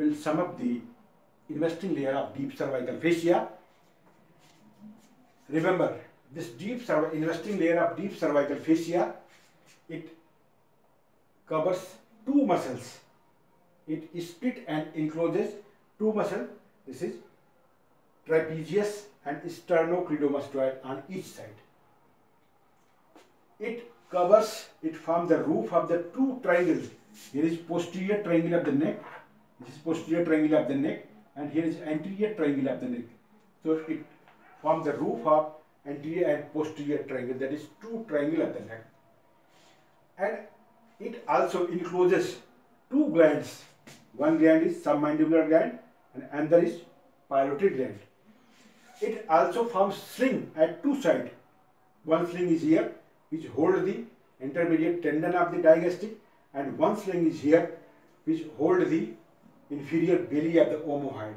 will sum up the investing layer of deep cervical fascia. Remember, this deep investing layer of deep cervical fascia, it covers two muscles. It is split and encloses two muscles. This is trapezius and sternocleidomastoid on each side. It covers, it forms the roof of the two triangles. Here is posterior triangle of the neck. This is posterior triangle of the neck and here is anterior triangle of the neck. So it forms the roof of anterior and posterior triangle that is two triangle of the neck. And it also encloses two glands. One gland is submandibular gland and another is parotid gland. It also forms sling at two sides. One sling is here which holds the intermediate tendon of the digastric and one sling is here which holds the inferior belly of the omohyoid.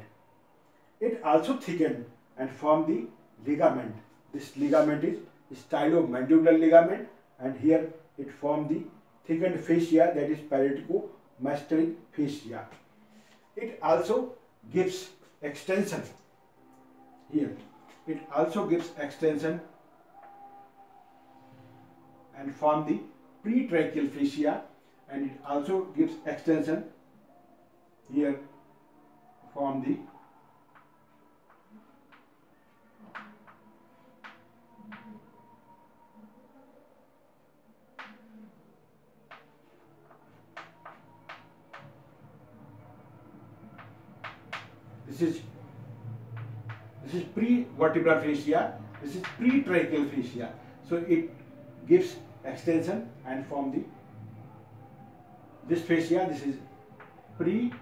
It also thicken and form the ligament. This ligament is stylomandibular ligament and here it form the thickened fascia that is parotidomasseteric fascia. It also gives extension here. It also gives extension and form the pretracheal fascia and it also gives extension here from the this is this is pre-vertebral fascia this is pre-tracheal fascia. So it gives extension and from the this fascia this is pre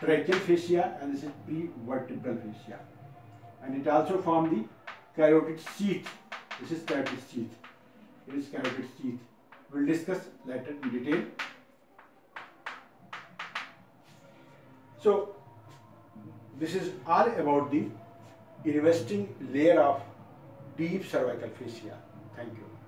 tracheal fascia and this is pre-vertebral fascia. And it also forms the carotid sheath. This is carotid sheath. It is carotid sheath. We'll discuss later in detail. So, this is all about the investing layer of deep cervical fascia. Thank you.